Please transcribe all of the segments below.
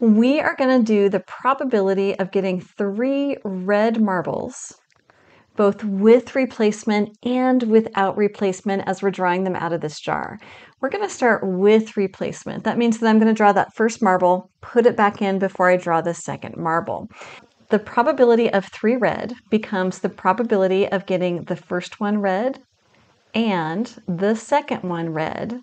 We are going to do the probability of getting three red marbles, both with replacement and without replacement as we're drawing them out of this jar. We're going to start with replacement. That means that I'm going to draw that first marble, put it back in before I draw the second marble. The probability of three red becomes the probability of getting the first one red and the second one red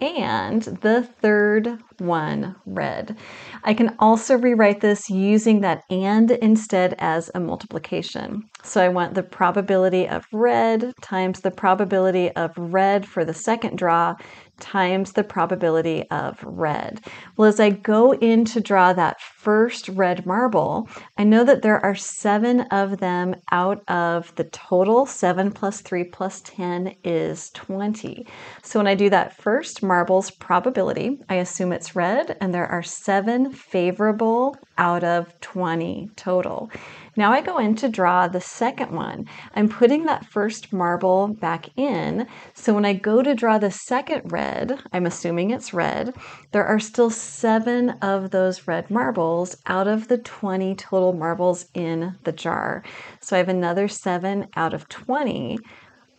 and the third one red. I can also rewrite this using that and instead as a multiplication. So I want the probability of red times the probability of red for the second draw times the probability of red. Well, as I go in to draw that first red marble, I know that there are seven of them out of the total. Seven plus three plus 10 is 20. So when I do that first marble's probability, I assume it's red, and there are seven favorable out of 20 total. Now I go in to draw the second one. I'm putting that first marble back in. So when I go to draw the second red, I'm assuming it's red, there are still seven of those red marbles out of the 20 total marbles in the jar. So I have another seven out of 20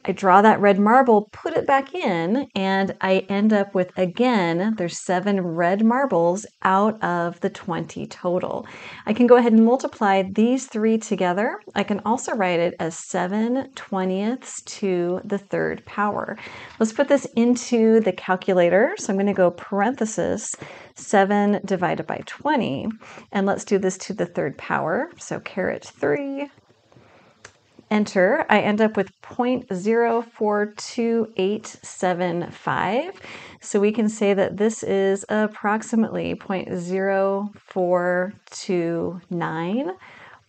I draw that red marble, put it back in, and I end up with again, there's seven red marbles out of the 20 total. I can go ahead and multiply these three together. I can also write it as 7 twentieths to the third power. Let's put this into the calculator. So I'm going to go parenthesis 7 divided by 20, and let's do this to the third power. So caret 3 enter, I end up with 0.042875. So we can say that this is approximately 0.0429.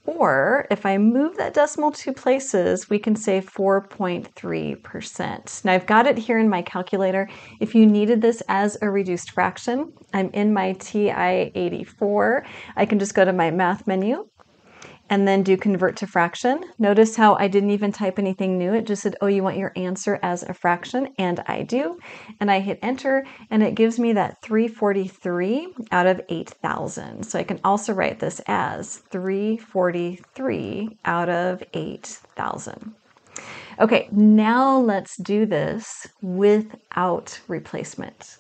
Or if I move that decimal two places, we can say 4.3%. Now I've got it here in my calculator. If you needed this as a reduced fraction, I'm in my TI-84. I can just go to my math menu and then do convert to fraction. Notice how I didn't even type anything new. It just said, oh, you want your answer as a fraction, and I do. And I hit enter, and it gives me that 343 out of 8,000. So I can also write this as 343 out of 8,000. Okay, now let's do this without replacement.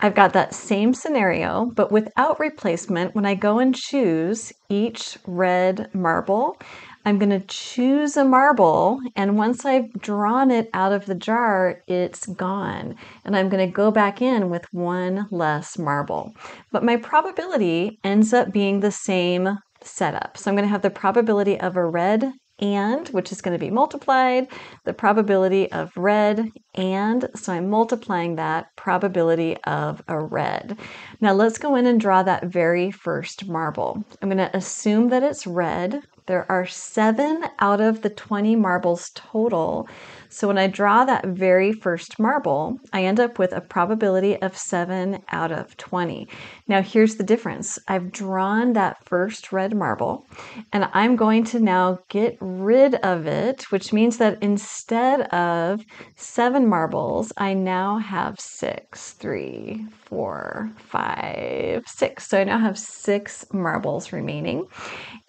I've got that same scenario, but without replacement, when I go and choose each red marble, I'm going to choose a marble, and once I've drawn it out of the jar, it's gone. And I'm going to go back in with one less marble. But my probability ends up being the same setup. So I'm going to have the probability of a red and, which is going to be multiplied, the probability of red and, so I'm multiplying that probability of a red. Now let's go in and draw that very first marble. I'm going to assume that it's red. There are seven out of the 20 marbles total. So when I draw that very first marble, I end up with a probability of 7 out of 20. Now here's the difference. I've drawn that first red marble and I'm going to now get rid of it, which means that instead of 7 marbles, I now have six, three, four, five, six. So I now have 6 marbles remaining.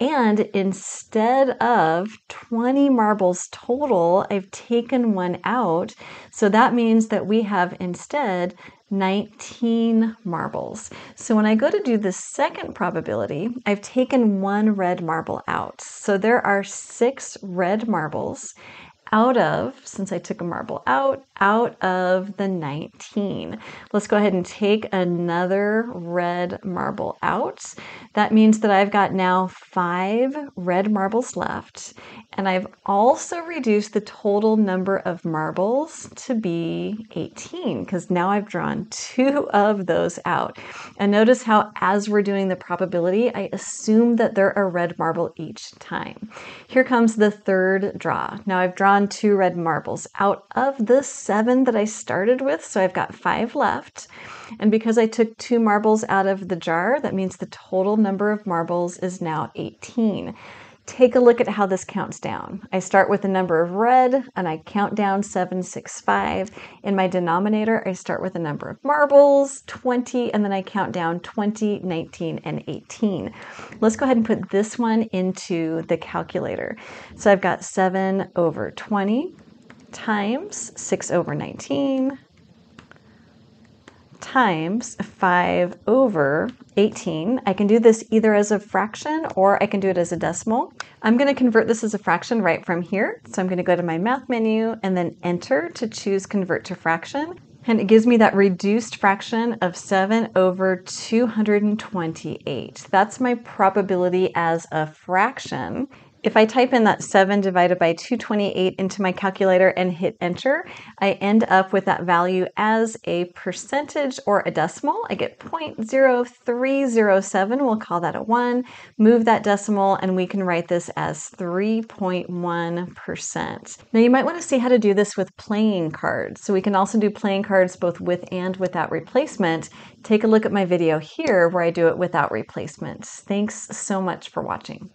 And instead of 20 marbles total, I've taken one out. So that means that we have instead 19 marbles. So when I go to do the second probability, I've taken one red marble out. So there are six red marbles out of, since I took a marble out, out of the 19. Let's go ahead and take another red marble out. That means that I've got now five red marbles left. And I've also reduced the total number of marbles to be 18 because now I've drawn two of those out. And notice how as we're doing the probability, I assume that they're a red marble each time. Here comes the third draw. Now I've drawn two red marbles out of the seven that I started with. So I've got five left. And because I took two marbles out of the jar, that means the total number of marbles is now 18. take a look at how this counts down. I start with the number of red and I count down 765. In my denominator, I start with the number of marbles, 20, and then I count down 20, 19, and 18. Let's go ahead and put this one into the calculator. So I've got 7 over 20 times 6 over 19 times 5 over 18. I can do this either as a fraction or I can do it as a decimal. I'm going to convert this as a fraction right from here. So I'm going to go to my math menu and then enter to choose convert to fraction. And it gives me that reduced fraction of 7 over 228. That's my probability as a fraction. If I type in that 7 divided by 228 into my calculator and hit enter, I end up with that value as a percentage or a decimal. I get 0.0307, we'll call that a 1, move that decimal, and we can write this as 3.1%. Now you might want to see how to do this with playing cards. So we can also do playing cards both with and without replacement. Take a look at my video here where I do it without replacement. Thanks so much for watching.